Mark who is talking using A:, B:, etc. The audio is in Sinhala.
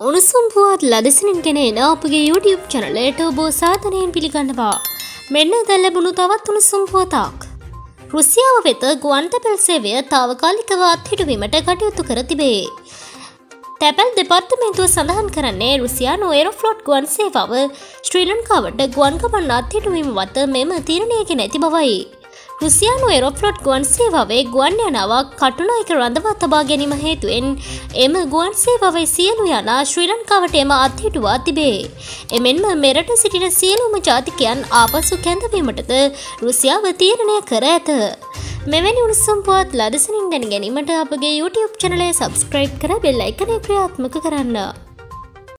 A: උණුසුම් පුවත් ලදසිනින් ගෙන එන අපගේ YouTube චැනලයට ඔබ සාධනයෙන් පිළිගන්නවා. මෙන්න දැල් ලැබුණු තවත් උණුසුම් පුවතක්. රුසියාව වෙත ගුවන් තැපැල් සේවය තාවකාලිකව අත්හිටුවීමට කටයුතු කර තිබේ. තැපැල් දෙපර්තමේන්තුව සඳහන් කරන්නේ රුසියානු ඒරොෆ්ලොට් ගුවන් සේවාව ශ්‍රී ලංකාවට ගුවන් ගමන් අත්හිටුවීම වත මෙම තීරණයක නැති බවයි. රුසියානු එරොෆ්ලොට් ගුවන් සේවාවේ ගුවන් යනාවක් කටුනායක රඳවා තබා ගැනීම හේතුවෙන් එම ගුවන් සේවාවේ සියලු යනා ශ්‍රී ලංකාවට එම අත්හිටුවා තිබේ. එමෙන්ම මෙරට සිටින සියලුම ජාතිකයන් ආපසු කැඳවීමටද රුසියාව තීරණය කර ඇත. මෙවැනි උණුසුම් පුවත් ලදසනින් දැන ගැනීමට අපගේ YouTube චනලය සබස්ක්‍රයිබ් කර බෙල් එකනය ක්‍රියාත්මක කරන්න.